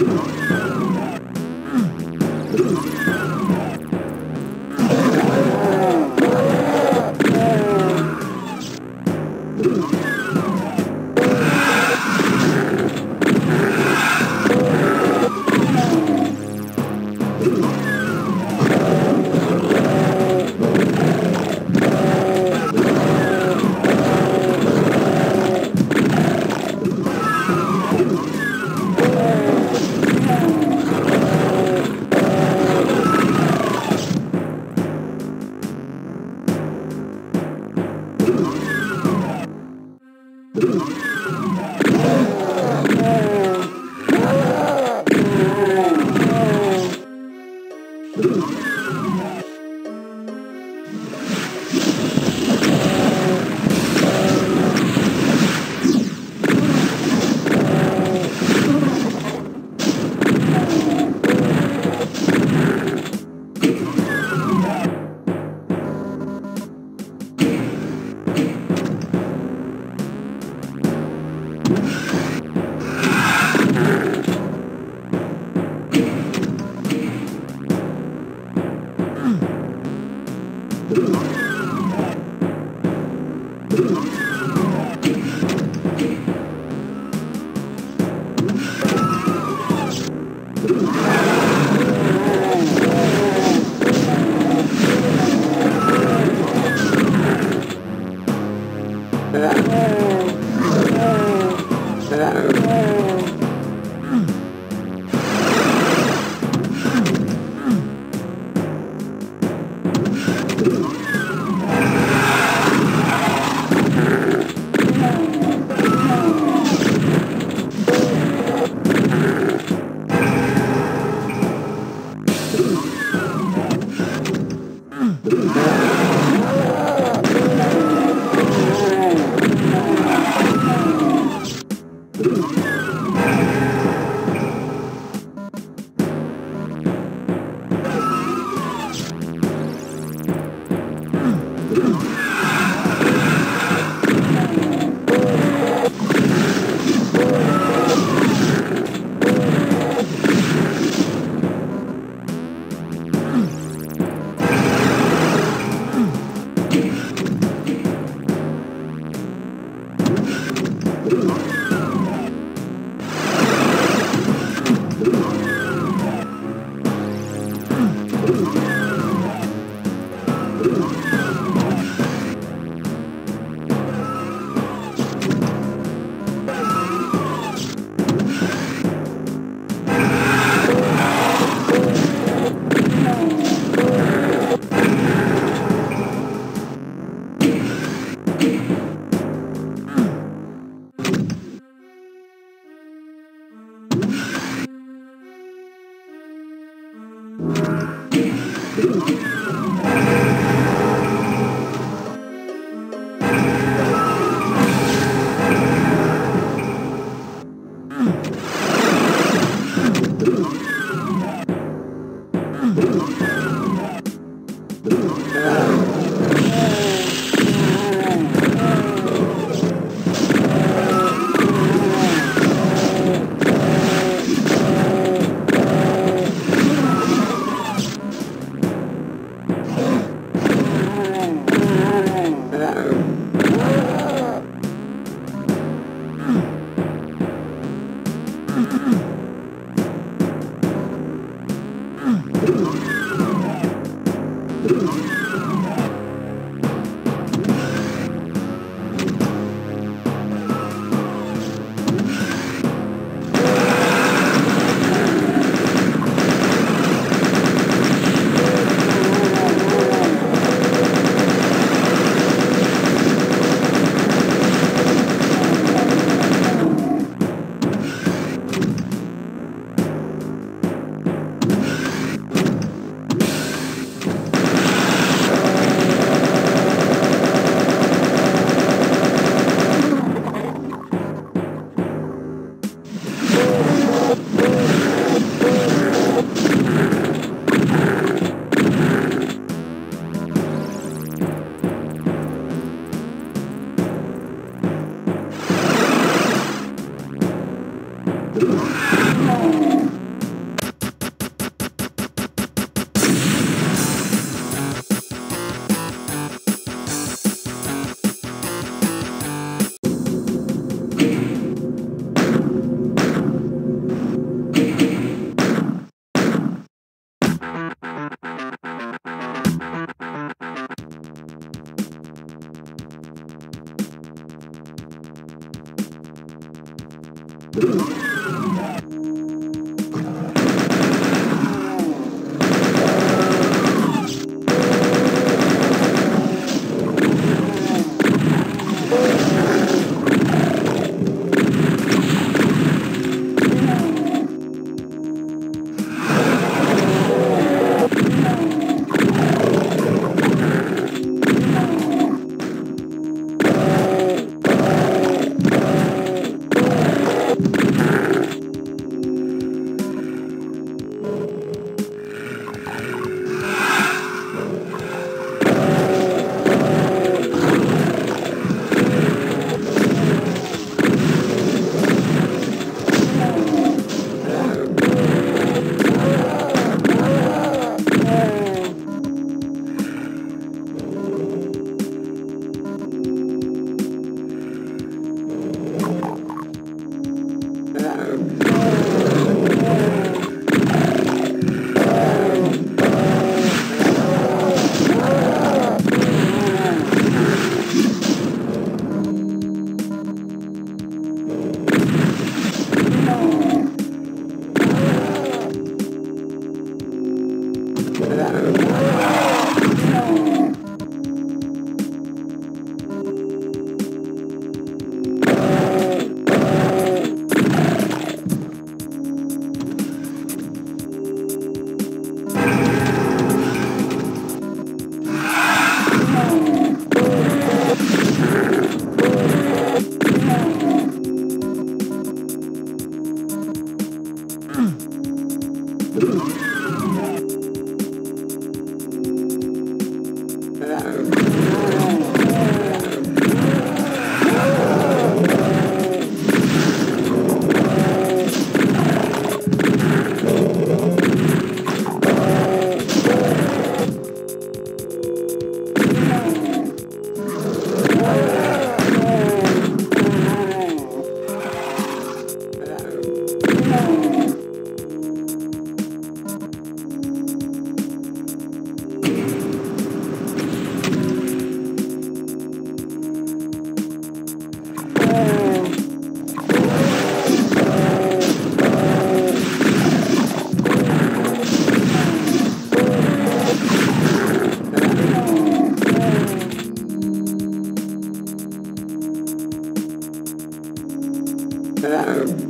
Yeah. Um.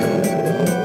Música